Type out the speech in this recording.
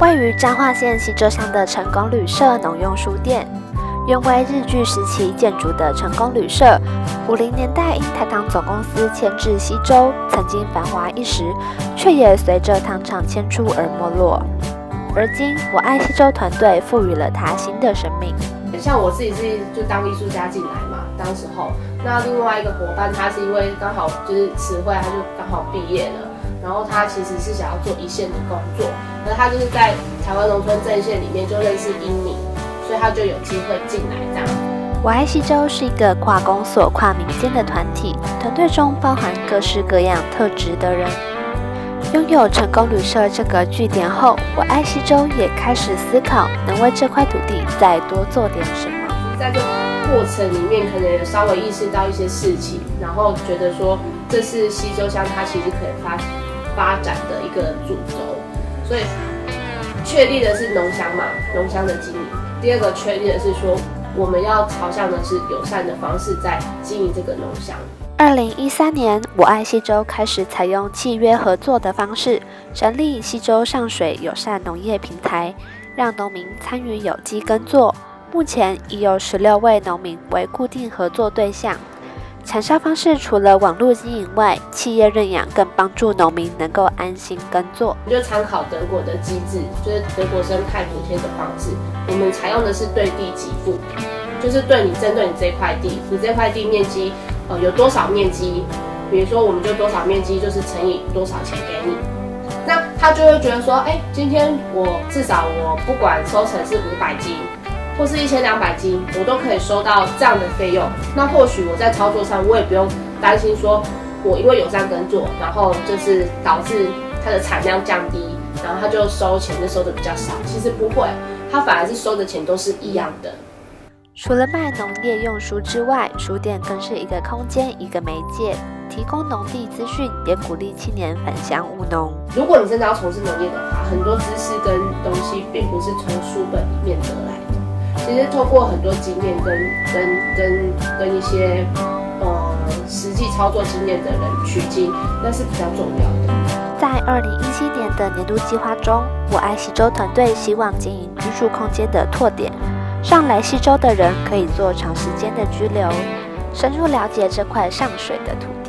位于彰化县西州乡的成功旅社农用书店，原为日据时期建筑的成功旅社，五零年代因台糖总公司迁至西州，曾经繁华一时，却也随着糖厂迁出而没落。而今，我爱西州团队赋予了它新的生命。像我自己是就当艺术家进来嘛，当时候，那另外一个伙伴他是因为刚好就是词汇，他就刚好毕业了。然后他其实是想要做一线的工作，那他就是在台湾农村阵线里面就认识英明，所以他就有机会进来这样。我爱西周是一个跨公所、跨民间的团体，团队中包含各式各样特质的人。拥有成功旅社这个据点后，我爱西周也开始思考，能为这块土地再多做点什么。在这过程里面，可能稍微意识到一些事情，然后觉得说这是西周乡，它其实可以发。发展的一个主轴，所以确立的是农乡嘛，农乡的经营。第二个确立的是说，我们要朝向的是友善的方式在经营这个农乡。二零一三年，我爱西周开始采用契约合作的方式，成立西周上水友善农业平台，让农民参与有机耕作。目前已有十六位农民为固定合作对象。产销方式除了网络经营外，企业认养更帮助农民能够安心耕作。就参考德国的机制，就是德国生态补贴的方式。我们采用的是对地给付，就是对你针对你这块地，你这块地面积呃有多少面积，比如说我们就多少面积就是乘以多少钱给你。那他就会觉得说，哎，今天我至少我不管收成是五百斤。或是一千两百斤，我都可以收到这样的费用。那或许我在操作上，我也不用担心说，我因为有这样耕作，然后就是导致它的产量降低，然后他就收钱就收的比较少。其实不会，他反而是收的钱都是一样的。除了卖农业用书之外，书店更是一个空间，一个媒介，提供农地资讯，也鼓励青年返乡务农。如果你真的要从事农业的话，很多知识跟东西并不是从书本里面得来的。其实透过很多经验跟跟跟跟一些呃实际操作经验的人取经，那是比较重要的。在二零一七年的年度计划中，我爱西洲团队希望经营居住空间的拓点，上来西周的人可以做长时间的居留，深入了解这块上水的土地。